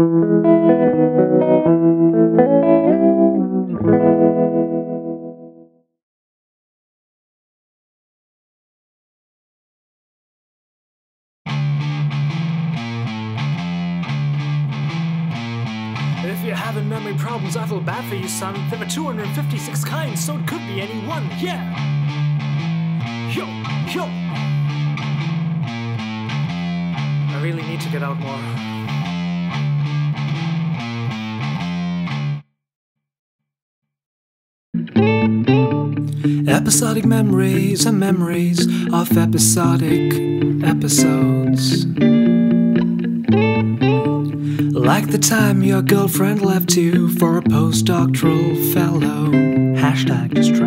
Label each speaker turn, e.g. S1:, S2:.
S1: If you're having memory problems, I feel bad for you, son. There are 256 kinds, so it could be any one. Yeah. Yo, yo. I really need to get out more. Episodic memories are memories of episodic episodes. Like the time your girlfriend left you for a postdoctoral fellow. Hashtag sexy.